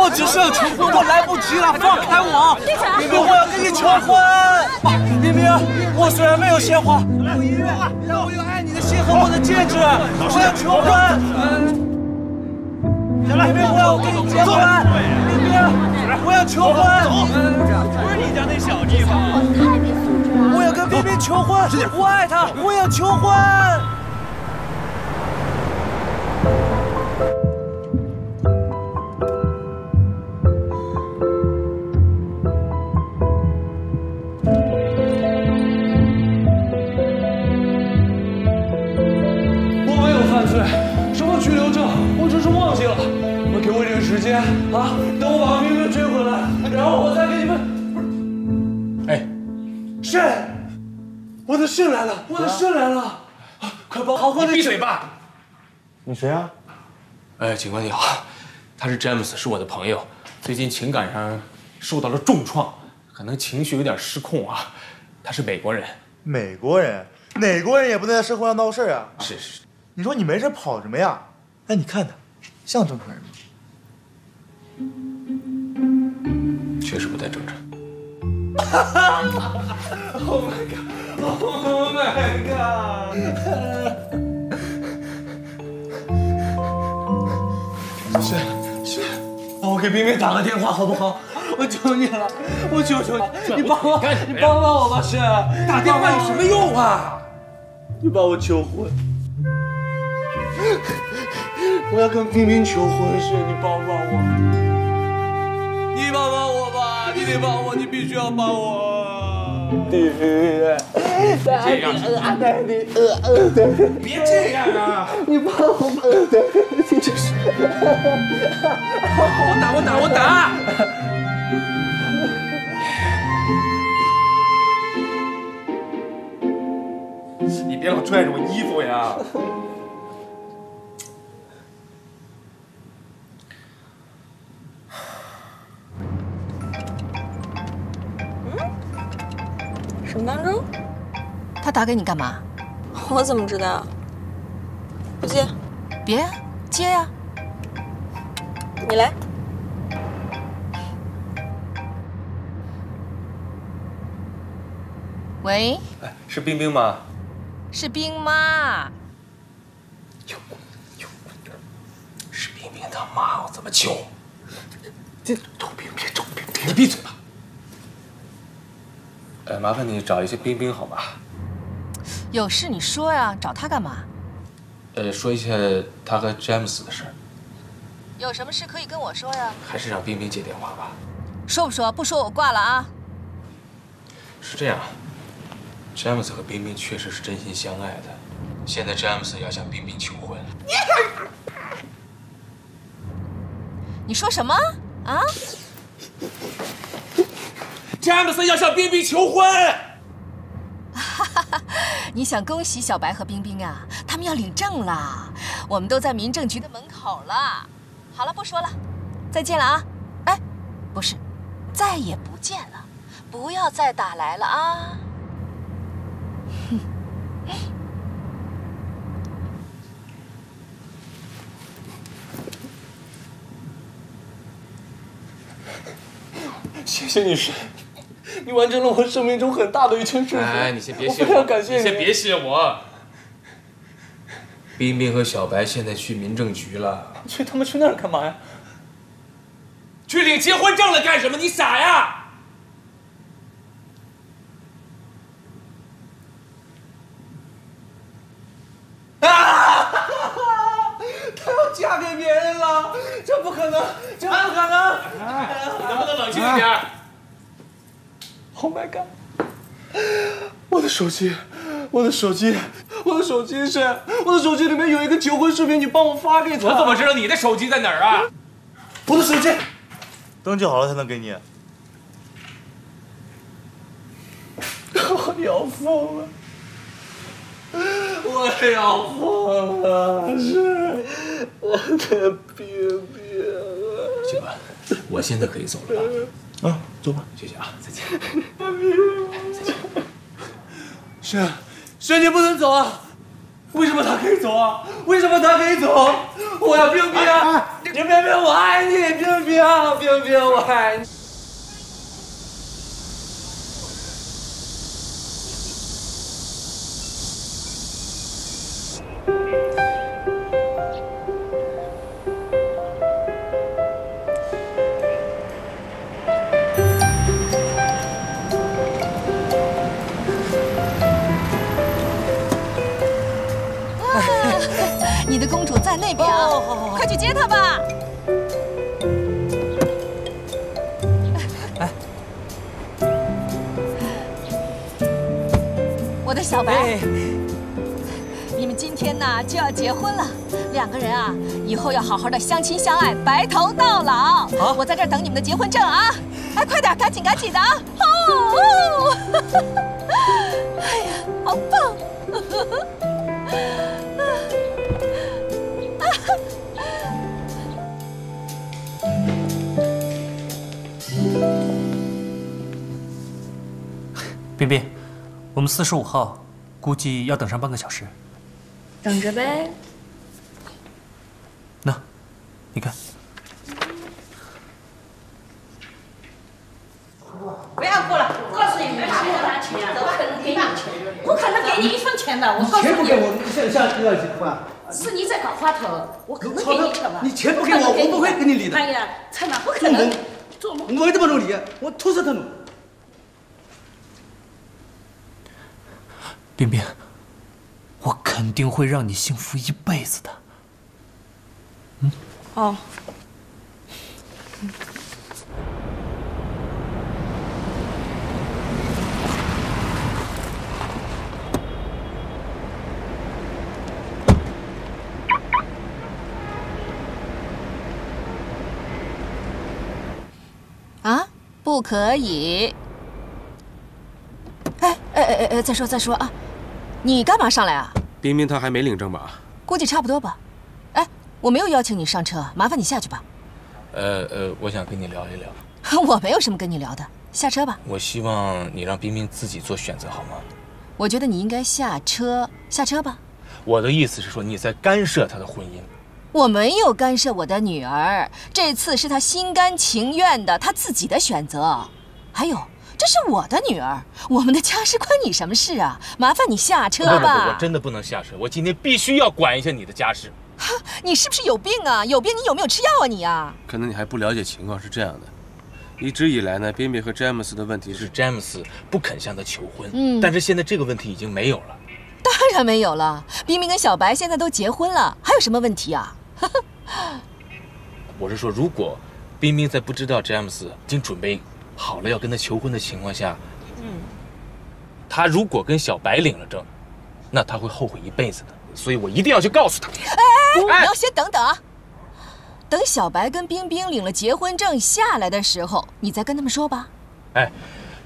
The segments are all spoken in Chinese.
我只是要求婚，我来不及了，放开我！冰冰，我要跟你求婚！冰冰，我虽然没有鲜花，没有音乐，但我有爱你的心和我的戒指，我要求婚！冰冰，我要跟你结婚！冰冰，我要求婚！不是你家那小地方。太了！我要跟冰冰求婚，我爱她，我要求婚。犯罪，什么拘留证，我只是忘记了。你们给我一点时间啊，等我把冰冰追回来，然后我再给你们。哎，肾，我的肾来了，我的肾来了，啊快帮好好的闭嘴吧！你谁啊？哎，警官你好，他是詹姆斯，是我的朋友，最近情感上受到了重创，可能情绪有点失控啊。他是美国人，美国人，哪国人也不能在社会上闹事儿啊！是是，你说你没事跑什么呀？哎，你看他，像正常人吗？确实不太正常。Oh my god！Oh my god！是是，帮我给冰冰打个电话好不好？我求你了，我求求你，你帮我，你帮帮我吧，是。打电话有什么用啊？你把我求婚，我要跟冰冰求婚，是你帮帮我，你帮帮我吧，你得帮我，你必须要帮我。弟弟，这样，别这样啊！你帮我吧，你这是。我打，我打，我打！你别老拽着我衣服呀！打给你干嘛？我怎么知道？不接，别呀，接呀！你来。喂，哎，是冰冰吗？是冰妈。是冰冰他妈，我怎么救？这周冰冰，周冰冰，你闭嘴吧。呃，麻烦你找一些冰冰好吗？有事你说呀，找他干嘛？呃，说一下他和詹姆斯的事，有什么事可以跟我说呀？还是让冰冰接电话吧。说不说？不说我挂了啊！是这样，詹姆斯和冰冰确实是真心相爱的。现在詹姆斯要向冰冰求婚，你说什么啊？詹姆斯要向冰冰求婚。你想恭喜小白和冰冰啊？他们要领证了，我们都在民政局的门口了。好了，不说了，再见了啊！哎，不是，再也不见了，不要再打来了啊！谢谢女士，你完成了我生命中很大的一件事情。哎，你先别谢我非常，感谢你先别谢我。冰冰和小白现在去民政局了，去他妈去那儿干嘛呀？去领结婚证了干什么？你傻呀？她要嫁给别人了，这不可能，这不可能！你能不能冷静一点？Oh my god！我的手机，我的手机，我的手机是，我的手机里面有一个求婚视频，你帮我发给他。我怎么知道你的手机在哪儿啊？我的手机，登记好了才能给你。我要疯了，我要疯了，是我的冰冰警官，我现在可以走了吧？啊！走吧，谢谢啊，再见。是是，你不能走啊！为什么他可以走啊？为什么他可以走？我要冰冰，你冰冰，我爱你，冰冰冰冰，我爱。你在那边啊，快去接他吧。我的小白，你们今天呢就要结婚了，两个人啊，以后要好好的相亲相爱，白头到老。好我在这儿等你们的结婚证啊！哎，快点，赶紧赶紧的啊！哦，哎呀，好棒！冰冰，我们四十五号估计要等上半个小时。等着呗。那，你看，不要过了，告诉你们，谁要拿钱啊？我可能给你钱，不可能给你一分钱的。我告诉你，我，下下要结婚啊？是你在搞花头，我可能给你钱吗？你钱不给我我不会跟你理的哎呀，蔡妈，不可能，做梦！我没这么努力，我吐死他努。冰冰，我肯定会让你幸福一辈子的。嗯哦，啊，不可以！哎哎哎哎，再说再说啊，你干嘛上来啊？冰冰她还没领证吧？估计差不多吧。哎，我没有邀请你上车，麻烦你下去吧。呃呃，我想跟你聊一聊。我没有什么跟你聊的，下车吧。我希望你让冰冰自己做选择，好吗？我觉得你应该下车，下车吧。我的意思是说你在干涉她的婚姻。我没有干涉我的女儿，这次是她心甘情愿的，她自己的选择。还有，这是我的女儿，我们的家事关你什么事啊？麻烦你下车不不不，吧。我真的不能下车，我今天必须要管一下你的家事。哈你是不是有病啊？有病你有没有吃药啊你啊？可能你还不了解情况，是这样的。一直以来呢，冰冰和詹姆斯的问题是是詹姆斯不肯向她求婚，嗯但是现在这个问题已经没有了。当然没有了，冰冰跟小白现在都结婚了，还有什么问题啊？我是说，如果冰冰在不知道詹姆斯已经准备好了要跟他求婚的情况下，嗯，他如果跟小白领了证，那他会后悔一辈子的。所以我一定要去告诉他。哎，哎你要先等等啊！等小白跟冰冰领了结婚证下来的时候，你再跟他们说吧。哎，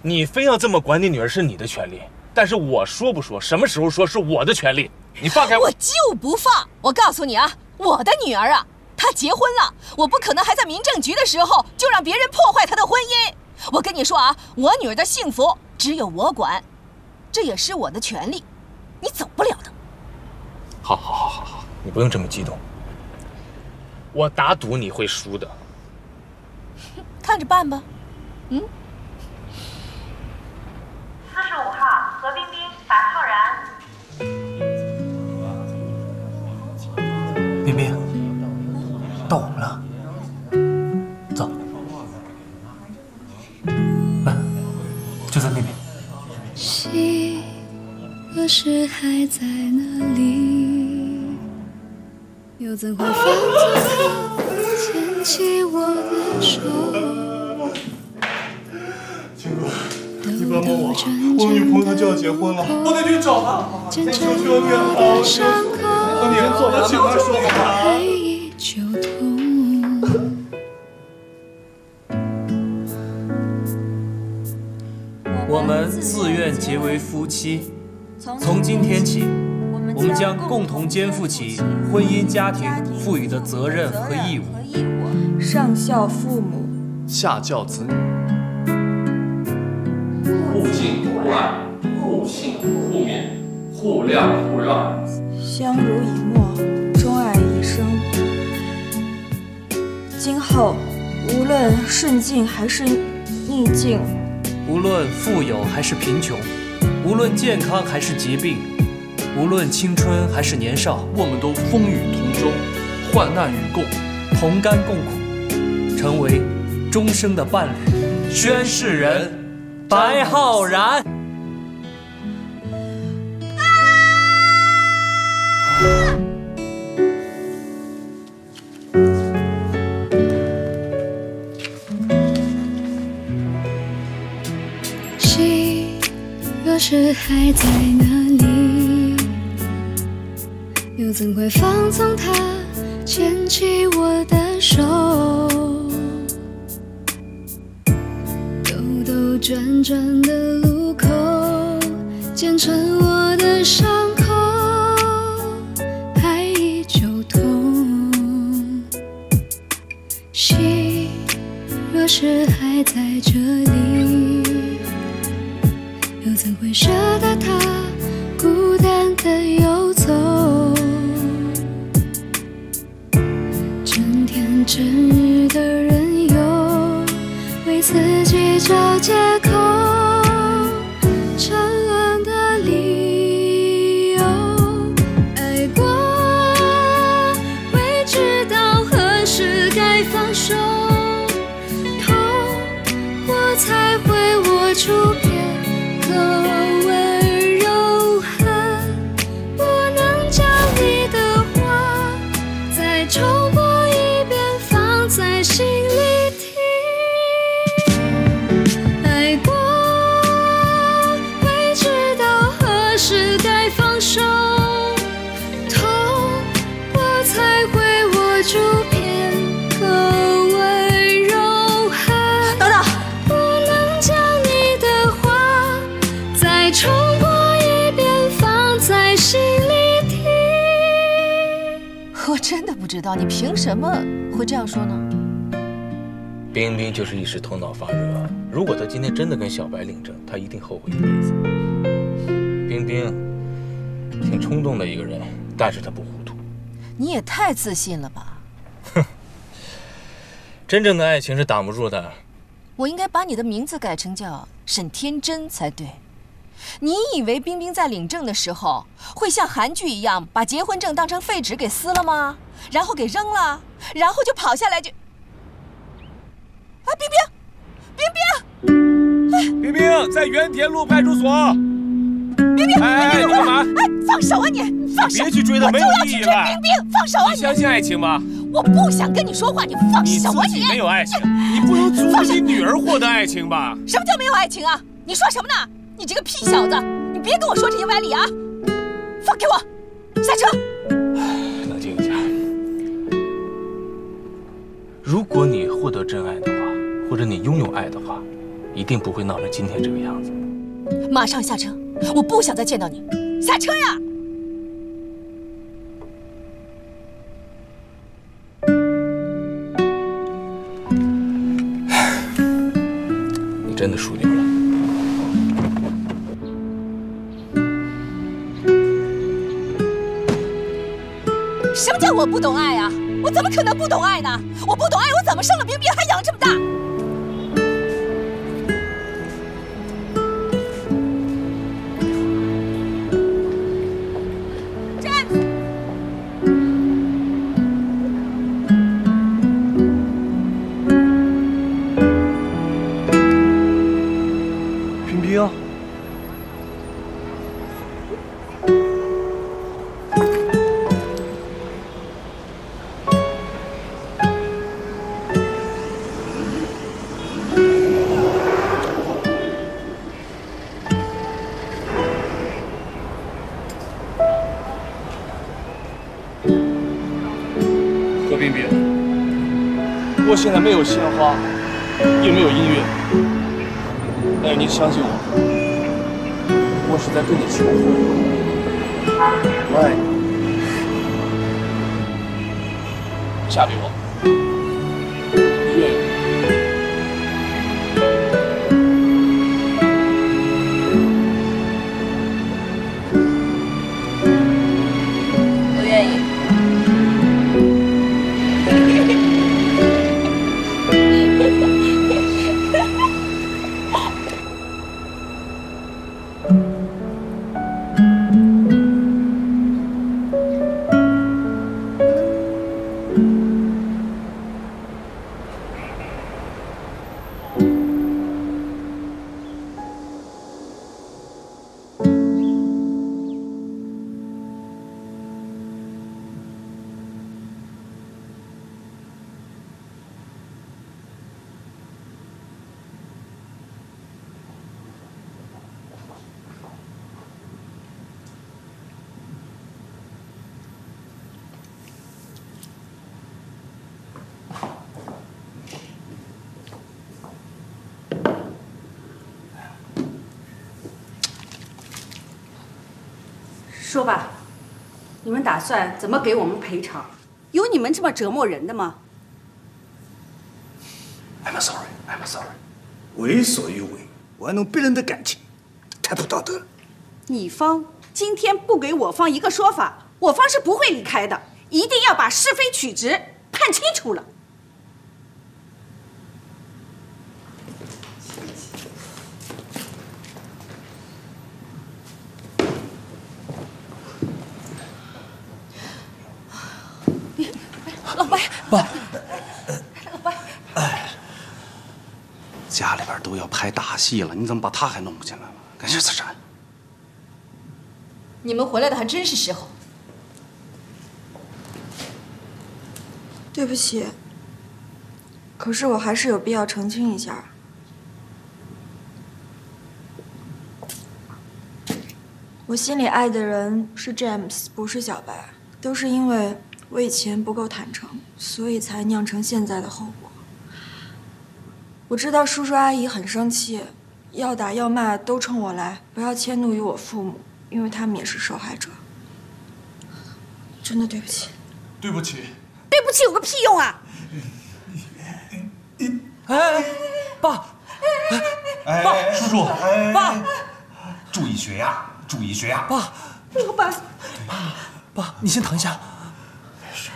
你非要这么管你女儿是你的权利，但是我说不说，什么时候说是我的权利。你放开我！我就不放！我告诉你啊，我的女儿啊，她结婚了，我不可能还在民政局的时候就让别人破坏她的婚姻。我跟你说啊，我女儿的幸福只有我管，这也是我的权利，你走不了的。好好好好好，你不用这么激动。我打赌你会输的。看着办吧。嗯，四十五号何冰冰、白浩然。冰冰，到我们了，就在那边。心何时还在那里？又怎会放牵起我的手？警官，你帮帮我，我女朋友她就要结婚了，我得去找她。真求求你了，的伤口，你我请她说话。们自愿结为夫妻，从今天起，我我们将共同肩负起婚姻家庭赋予的责任和义务，上孝父母，下教子女，互敬互爱，互信互勉，互谅互让，相濡以沫，钟爱一生。今后无论顺境还是逆境，无论富有还是贫穷，无论健康还是疾病，无论青春还是年少，我们都风雨同舟，患难与共，同甘共苦，成为终生的伴侣。宣誓人，白浩然。还在那里，又怎会放纵他牵起我的手？兜兜转转的路口，剪成我的伤你凭什么会这样说呢？冰冰就是一时头脑发热，如果她今天真的跟小白领证，她一定后悔一辈子。冰冰挺冲动的一个人，但是她不糊涂。你也太自信了吧！哼真正的爱情是挡不住的。我应该把你的名字改成叫沈天真才对。你以为冰冰在领证的时候会像韩剧一样把结婚证当成废纸给撕了吗？然后给扔了，然后就跑下来就……啊，冰冰，冰冰，冰冰在原田路派出所。冰冰，哎，你干嘛？哎，放手啊你！放手！别去追他，没有意义了。冰冰，放手啊你！相信爱情吗？我不想跟你说话，你放手啊你！没有爱情，你不能阻止你女儿获得爱情吧？什么叫没有爱情啊？你说什么呢？你这个屁小子，你别跟我说这些歪理啊！放开我，下车。如果你获得真爱的话，或者你拥有爱的话，一定不会闹成今天这个样子。马上下车，我不想再见到你。下车呀！你真的输定了。什么叫我不懂爱啊？我怎么可能不懂爱呢？我不懂爱，我怎么生了冰冰还养这么大？现在没有鲜花，也没有音乐，但是您相信我，我是在跟你求婚。我爱你。嫁给我。我说吧，你们打算怎么给我们赔偿？有你们这么折磨人的吗？I'm sorry, I'm sorry。为所欲为，玩弄别人的感情，太不道德了。你方今天不给我方一个说法，我方是不会离开的，一定要把是非曲直判清楚了。老白，爸，家里边都要拍大戏了，你怎么把他还弄不进来了？赶紧辞职。你们回来的还真是时候。对不起，可是我还是有必要澄清一下。我心里爱的人是 James，不是小白，都是因为我以前不够坦诚，所以才酿成现在的后果。我知道叔叔阿姨很生气，要打要骂都冲我来，不要迁怒于我父母，因为他们也是受害者。真的对不起。对不起。对不起有个屁用啊！哎，爸，哎爸，叔叔，爸，注意血压，注意血压。爸，老白，爸，你先躺一下。没事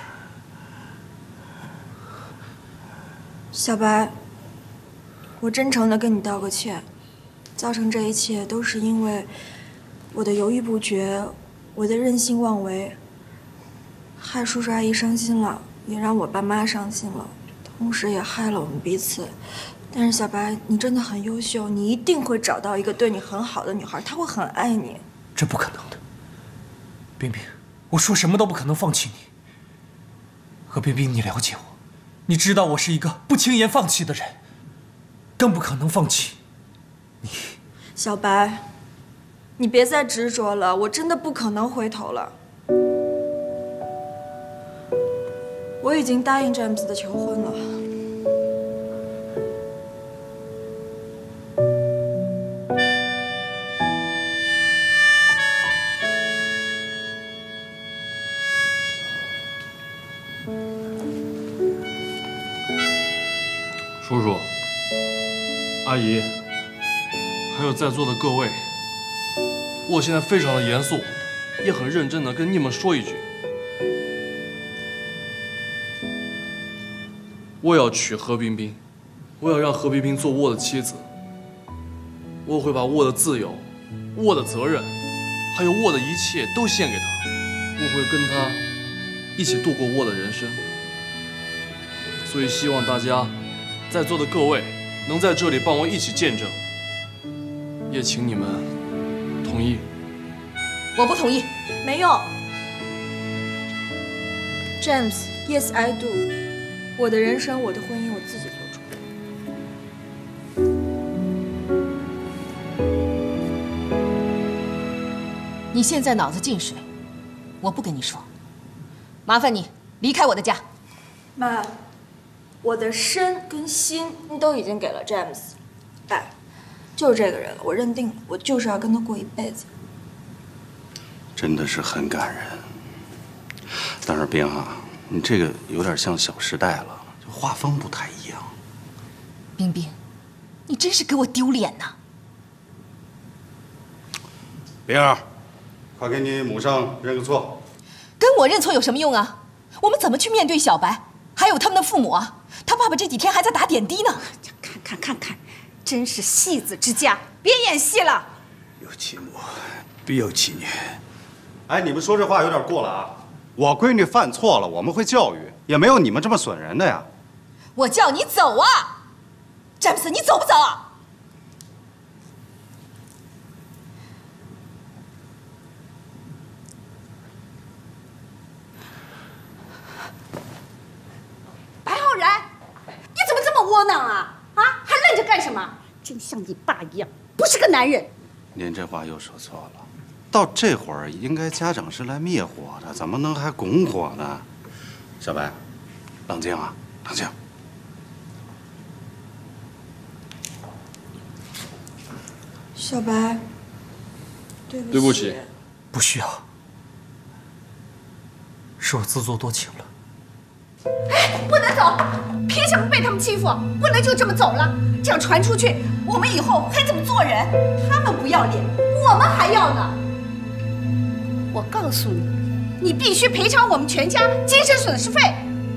小白，我真诚的跟你道个歉，造成这一切都是因为我的犹豫不决，我的任性妄为，害叔叔阿姨伤心了，也让我爸妈伤心了，同时也害了我们彼此。但是小白，你真的很优秀，你一定会找到一个对你很好的女孩，她会很爱你。这不可能的，冰冰，我说什么都不可能放弃你。何冰冰，你了解我，你知道我是一个不轻言放弃的人，更不可能放弃小白，你别再执着了，我真的不可能回头了。我已经答应詹姆斯的求婚了。阿姨，还有在座的各位，我现在非常的严肃，也很认真的跟你们说一句，我要娶何冰冰，我要让何冰冰做我的妻子，我会把我的自由、我的责任，还有我的一切都献给她，我会跟她一起度过我的人生，所以希望大家。在座的各位能在这里帮我一起见证，也请你们同意。我不同意，没用。James，Yes I do。我的人生，我的婚姻，我自己做主。你现在脑子进水，我不跟你说，麻烦你离开我的家。妈，我的身跟心都已经给了 James，，哎，就是这个人了，我认定了，我就是要跟他过一辈子。真的是很感人。但是冰啊，你这个有点像《小时代》了，就画风不太一样。冰冰，你真是给我丢脸呐！冰儿，快给你母上认个错。跟我认错有什么用啊？我们怎么去面对小白，还有他们的父母啊？他爸爸这几天还在打点滴呢。看看看看，真是戏子之家，别演戏了。有其母，必有其女。哎，你们说这话有点过了啊！我闺女犯错了，我们会教育，也没有你们这么损人的呀。我叫你走啊，詹姆斯，你走不走？白浩然，你怎么这么窝囊啊？啊，还愣着干什么？真像你爸一样，不是个男人。您这话又说错了。到这会儿，应该家长是来灭火的，怎么能还拱火呢？小白，冷静啊，冷静。小白，对不起。对不起，不需要，是我自作多情了。哎，不能走！凭什么被他们欺负？不能就这么走了？这样传出去，我们以后还怎么做人？他们不要脸，我们还要呢。我告诉你，你必须赔偿我们全家精神损失费，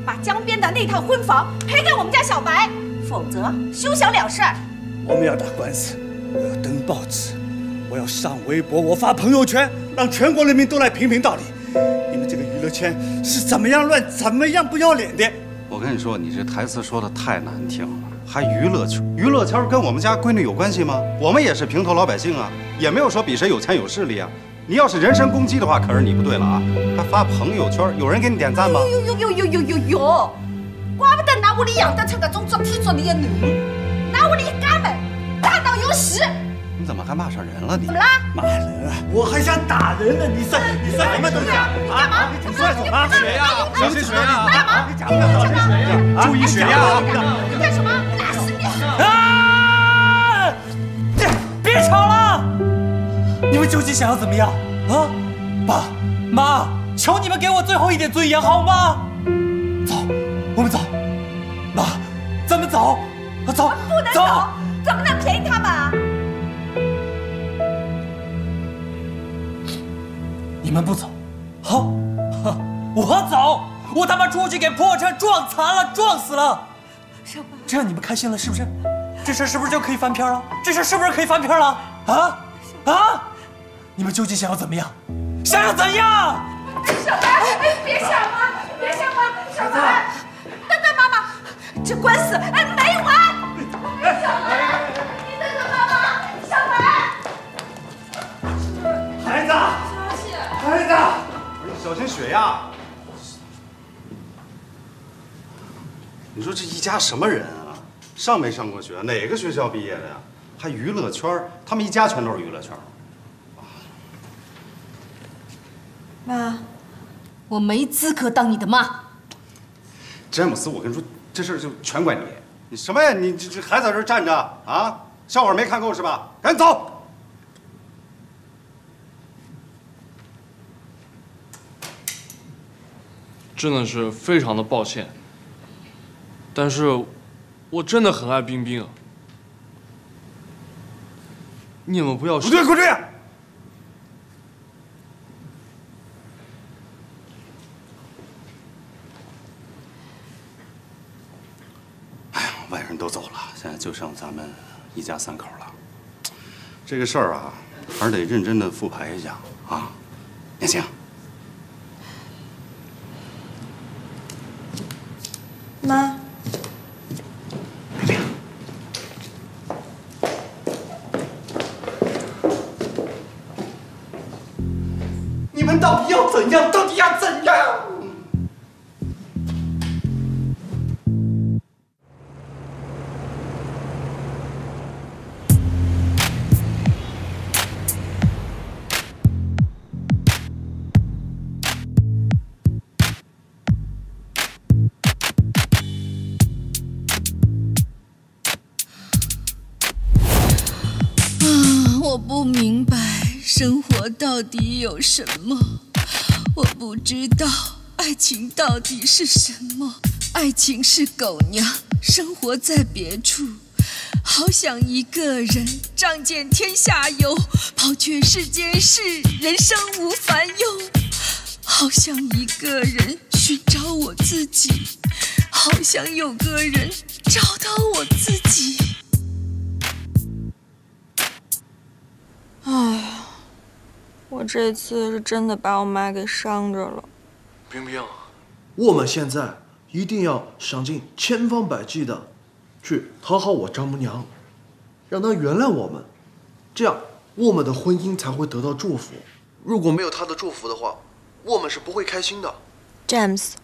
把江边的那套婚房赔给我们家小白，否则休想了事儿。我们要打官司，我要登报纸，我要上微博，我发朋友圈，让全国人民都来评评道理。你们这个娱乐圈是怎么样乱，怎么样不要脸的？我跟你说，你这台词说的太难听了，还娱乐圈？娱乐圈跟我们家闺女有关系吗？我们也是平头老百姓啊，也没有说比谁有钱有势力啊。你要是人身攻击的话，可是你不对了啊！还发朋友圈，有人给你点赞吗？哟哟哟哟哟哟哟！怪不得拿屋里养得出这种做天做地的女人，拿屋里家门大到有屎！你怎么还骂上人了？你怎么了？骂人啊！我还想打人呢！你算你算什么东西啊？你干嘛？你算什么？谁呀，小心血压！干嘛？你讲不了小心血压，注意血压啊！你干什么？别吵了！你们究竟想要怎么样啊？爸妈，求你们给我最后一点尊严好吗？走，我们走。妈，咱们走，走，不能走，怎么能便宜他们啊？你们不走，好，我走，我他妈出去给破车撞残了，撞死了。这样你们开心了是不是？这事是不是就可以翻篇了？这事是不是可以翻篇了？啊啊！你们究竟想要怎么样？想要怎样？小白，别想了，别想了，小白，等等妈妈，这官司哎没完。小白，你等等妈妈，小白。孩子，孩子，小心血压！你说这一家什么人啊？上没上过学？哪个学校毕业的呀？还娱乐圈？他们一家全都是娱乐圈。妈，我没资格当你的妈。詹姆斯，我跟你说，这事儿就全怪你。你什么呀？你这这还在这站着啊？笑话没看够是吧？赶紧走！真的是非常的抱歉，但是，我真的很爱冰冰。你们不要不对，不对！哎呀，外人都走了，现在就剩咱们一家三口了。这个事儿啊，还是得认真的复盘一下啊。年轻，妈，不明白生活到底有什么？我不知道爱情到底是什么。爱情是狗娘，生活在别处。好想一个人仗剑天下游，抛却世间事，人生无烦忧。好想一个人寻找我自己，好想有个人找到我自己。哎呀，我这次是真的把我妈给伤着了。冰冰，我们现在一定要想尽千方百计的去讨好我丈母娘，让她原谅我们，这样我们的婚姻才会得到祝福。如果没有她的祝福的话，我们是不会开心的。James，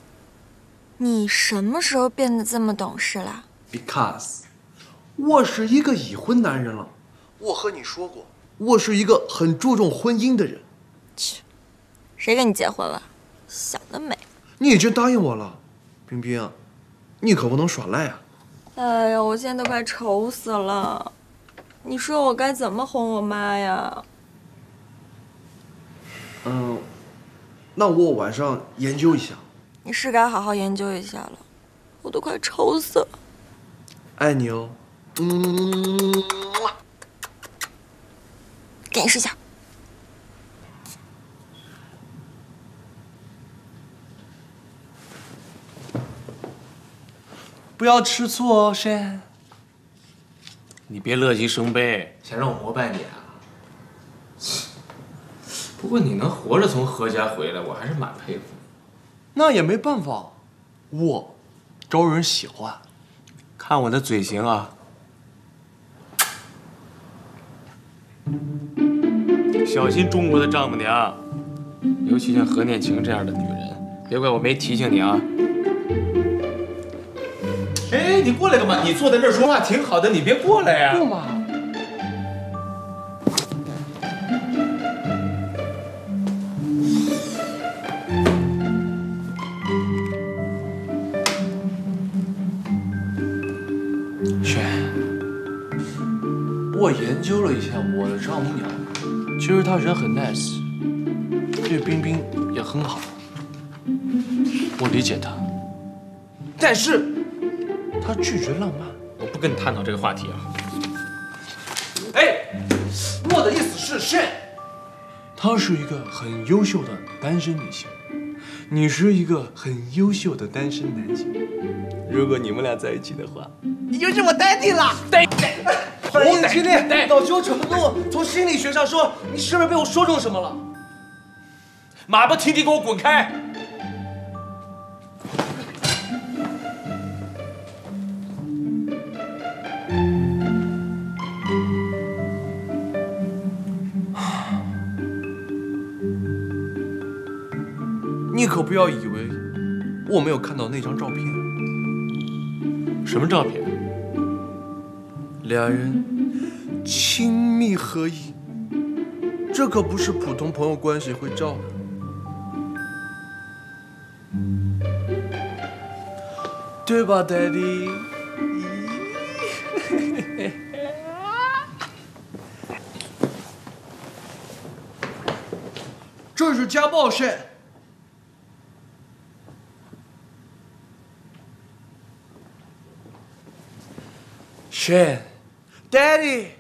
你什么时候变得这么懂事了？Because，我是一个已婚男人了。我和你说过，我是一个很注重婚姻的人。切谁跟你结婚了？想得美！你已经答应我了，冰冰，你可不能耍赖啊！哎呀，我现在都快愁死了。你说我该怎么哄我妈呀？嗯，那我晚上研究一下。你是该好好研究一下了，我都快愁死了。爱你哦。嗯，给你试下。不要吃醋哦，轩。你别乐极生悲，想让我膜拜你啊？不过你能活着从何家回来，我还是蛮佩服你。那也没办法，我招人喜欢。看我的嘴型啊！小心中国的丈母娘，尤其像何念晴这样的女人，别怪我没提醒你啊！哎，你过来干嘛？你坐在这儿说话挺好的，你别过来呀、不嘛。轩，我研究了一下我的丈母娘，其实他人很 nice，对冰冰也很好，我理解他，但是他拒绝浪漫。我不跟你探讨这个话题啊！哎，我的意思是，是，她是一个很优秀的单身女性，你是一个很优秀的单身男性。如果你们俩在一起的话，你就是我 daddy 了。爹，反应激烈，恼羞成怒。从心理学上说，你是不是被我说中什么了？马不停蹄，给我滚开！你可不要以为我没有看到那张照片。什么照片？俩人亲密合影，这可不是普通朋友关系会照的。对吧，Daddy？这是家暴线。Shane, Daddy.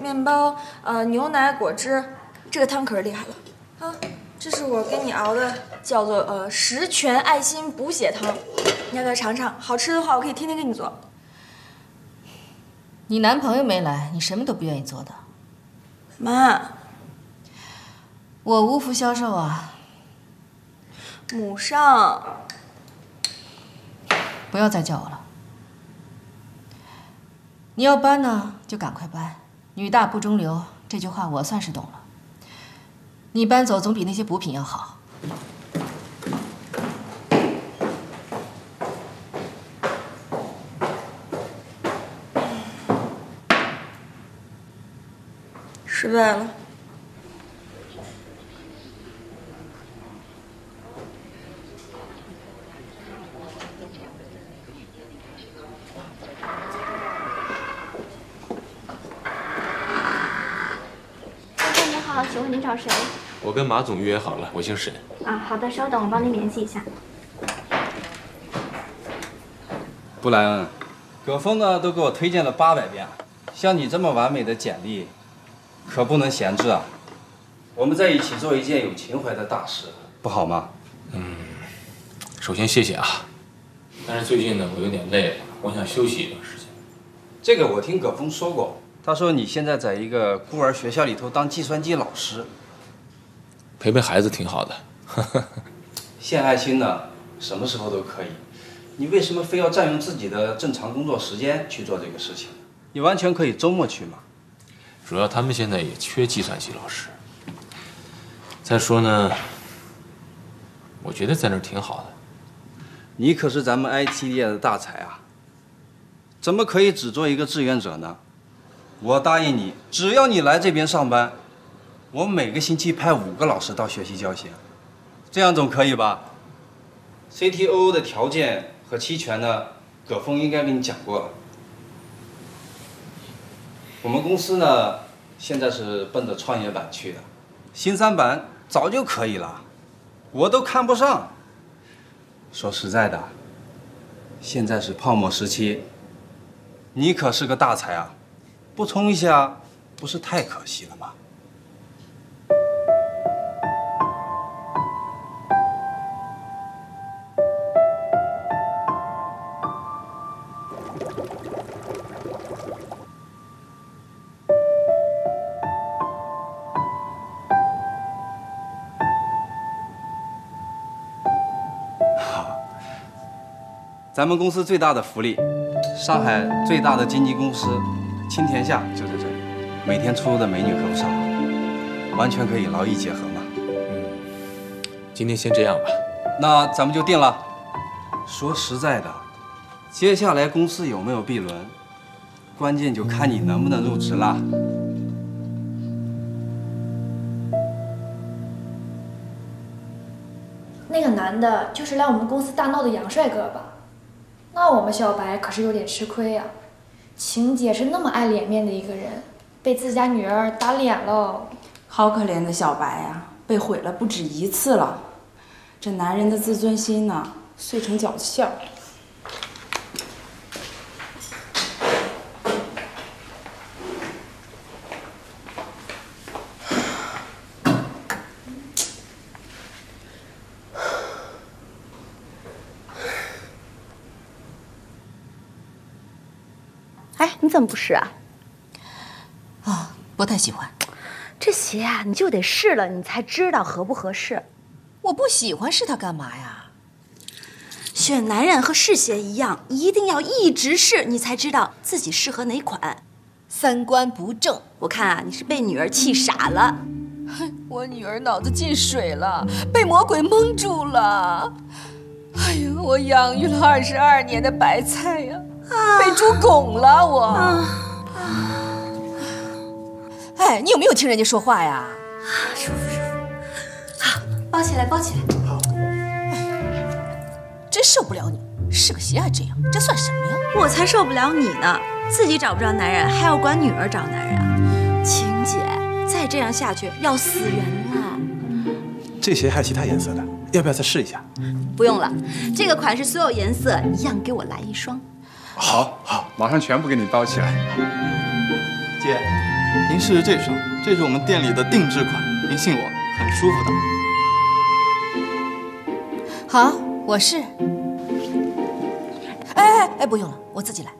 面包，呃，牛奶、果汁。这个汤可是厉害了啊！这是我给你熬的，叫做呃十全爱心补血汤，你要不要尝尝？好吃的话，我可以天天给你做。你男朋友没来，你什么都不愿意做的。妈，我无福消受啊。母上，不要再叫我了。你要搬呢，就赶快搬。女大不中留，这句话我算是懂了。你搬走总比那些补品要好。失败了。先生您好，请问您找谁？我跟马总约好了，我姓沈。啊，好的，稍等，我帮您联系一下。布莱恩，葛峰呢都给我推荐了八百遍，像你这么完美的简历，可不能闲置啊。我们在一起做一件有情怀的大事，不好吗？嗯，首先谢谢啊，但是最近呢，我有点累了，我想休息一段时间。这个我听葛峰说过，他说你现在在一个孤儿学校里头当计算机老师，陪陪孩子挺好的。献爱心呢，什么时候都可以。你为什么非要占用自己的正常工作时间去做这个事情？你完全可以周末去嘛。主要他们现在也缺计算机老师。再说呢，我觉得在那儿挺好的。你可是咱们 IT 业的大才啊，怎么可以只做一个志愿者呢？我答应你，只要你来这边上班，我每个星期派五个老师到学习教学，这样总可以吧？CTO 的条件和期权呢，葛峰应该跟你讲过了。我们公司呢，现在是奔着创业板去的，新三板早就可以了，我都看不上。说实在的，现在是泡沫时期，你可是个大才啊，不冲一下，不是太可惜了吗？咱们公司最大的福利，上海最大的经纪公司青田下就在这里，每天出入的美女可不少，完全可以劳逸结合嘛。今天先这样吧，那咱们就定了。说实在的，接下来公司有没有 B 轮，关键就看你能不能入职了。那个男的就是来我们公司大闹的杨帅哥吧？那我们小白可是有点吃亏呀。晴姐是那么爱脸面的一个人，被自家女儿打脸了。好可怜的小白呀，被毁了不止一次了。这男人的自尊心呢，碎成饺子馅儿。怎么不试啊？啊，不太喜欢。这鞋啊，你就得试了，你才知道合不合适。我不喜欢试它干嘛呀？选男人和试鞋一样，一定要一直试，你才知道自己适合哪款。三观不正，我看啊，你是被女儿气傻了。我女儿脑子进水了，被魔鬼蒙住了。哎呀，我养育了二十二年的白菜呀，被猪拱了我。哎，你有没有听人家说话呀？舒服舒服。好，抱起来，抱起来。好。真受不了你，是个鞋还这样，这算什么呀？我才受不了你呢，自己找不着男人，还要管女儿找男人啊！晴姐，再这样下去要死人了。这鞋还有其他颜色的，要不要再试一下？不用了，这个款式所有颜色一样，给我来一双。好，好，马上全部给你包起来。姐，您试试这双，这是我们店里的定制款，您信我，很舒服的。好，我试。哎哎哎，不用了，我自己来。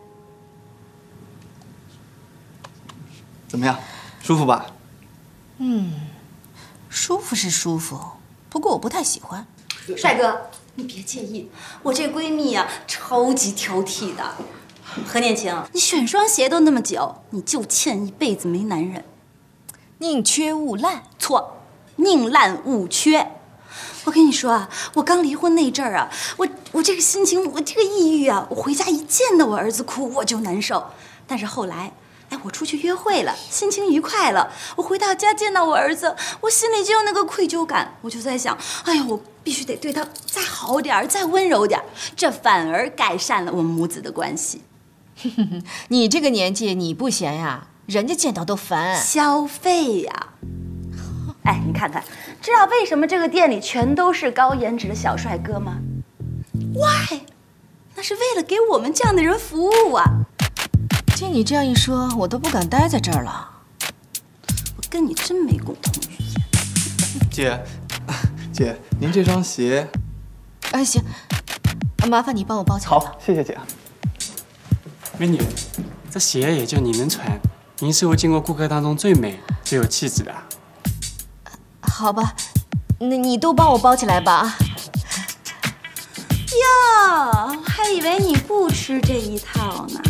怎么样，舒服吧？嗯，舒服是舒服，不过我不太喜欢。帅哥，你别介意，我这闺蜜呀、超级挑剔的。何念晴，你选双鞋都那么久，你就欠一辈子没男人。宁缺毋滥，错，宁滥勿缺。我跟你说啊，我刚离婚那阵儿啊，我我这个心情，我这个抑郁啊，我回家一见到我儿子哭我就难受。但是后来，哎，我出去约会了，心情愉快了，我回到家见到我儿子，我心里就有那个愧疚感，我就在想，哎呀，我必须得对他再好点儿，再温柔点儿，这反而改善了我们母子的关系。你这个年纪你不嫌呀，人家见到都烦。消费呀！哎，你看看，知道为什么这个店里全都是高颜值的小帅哥吗？Why？那是为了给我们这样的人服务啊！听你这样一说，我都不敢待在这儿了。我跟你真没共同语言。姐，姐，您这双鞋，哎，行，麻烦你帮我包起来。好，谢谢姐。美女，这鞋也就你能穿，您是我见过顾客当中最美、最有气质的。好吧，那你都帮我包起来吧。哟，还以为你不吃这一套呢。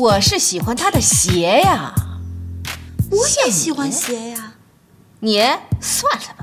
我是喜欢他的鞋呀。我也喜欢鞋呀。你算了吧。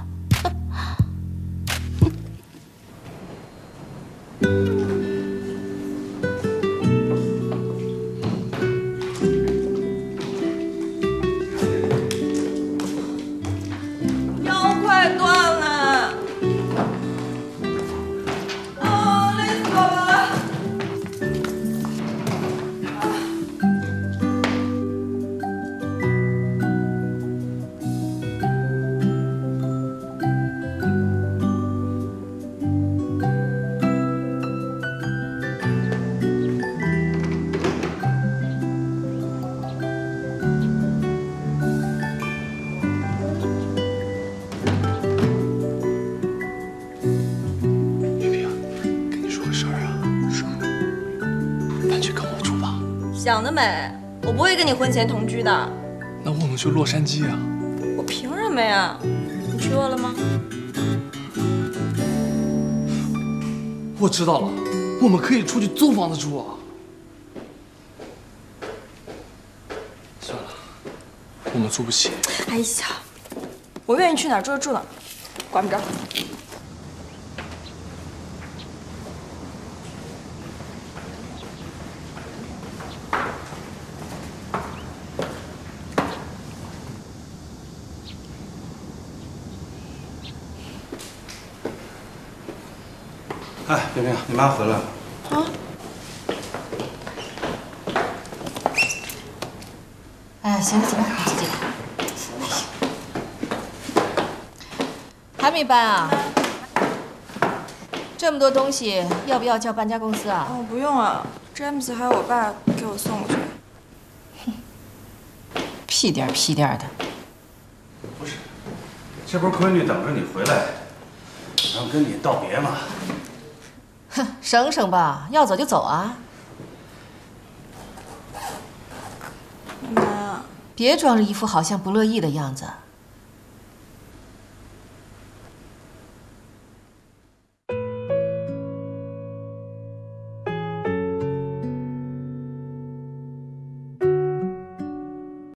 得美！我不会跟你婚前同居的，那我们去洛杉矶啊。我凭什么呀？你娶我了吗？我知道了，我们可以出去租房子住啊。算了，我们租不起。哎呀，我愿意去哪儿住就住哪儿，管不着。哎，冰冰，你妈回来了。啊？哎，行了行了，自己来。还没搬啊？这么多东西，要不要叫搬家公司啊？哦，不用啊，詹姆斯还有我爸给我送过去。屁颠儿屁颠儿的。这不是闺女等着你回来，然后跟你道别吗？哼，省省吧，要走就走啊。妈，别装着一副好像不乐意的样子。